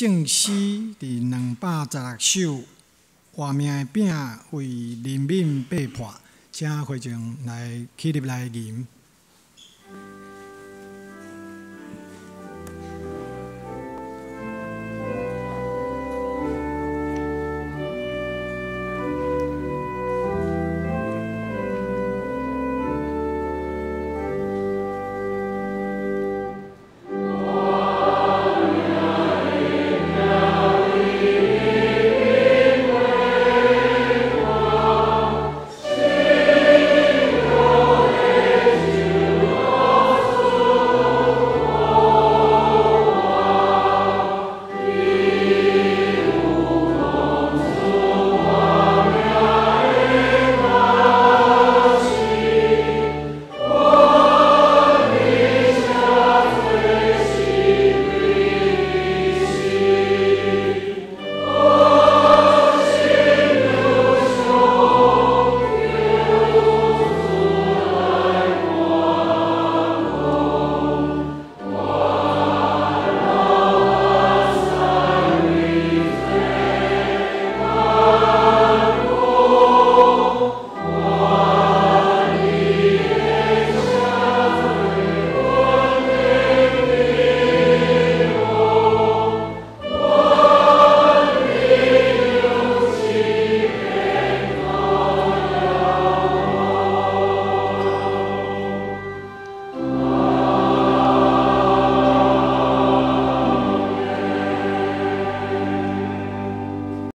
圣诗伫两百十六首，画面的饼为人民背叛，请会众来起立来吟。